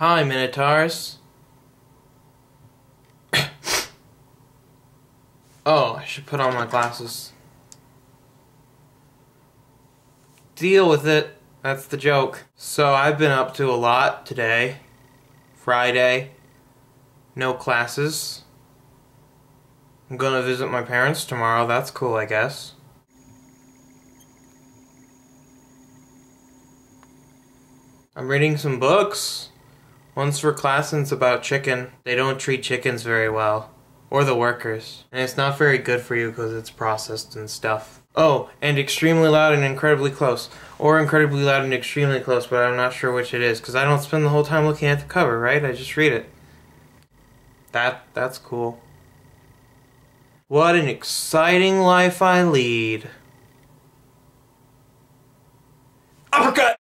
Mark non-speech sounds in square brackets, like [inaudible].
Hi, Minotaurs. [coughs] oh, I should put on my glasses. Deal with it. That's the joke. So I've been up to a lot today. Friday. No classes. I'm gonna visit my parents tomorrow. That's cool, I guess. I'm reading some books. One's for class about chicken. They don't treat chickens very well. Or the workers. And it's not very good for you because it's processed and stuff. Oh, and extremely loud and incredibly close. Or incredibly loud and extremely close, but I'm not sure which it is because I don't spend the whole time looking at the cover, right? I just read it. That that's cool. What an exciting life I lead. Uppercut!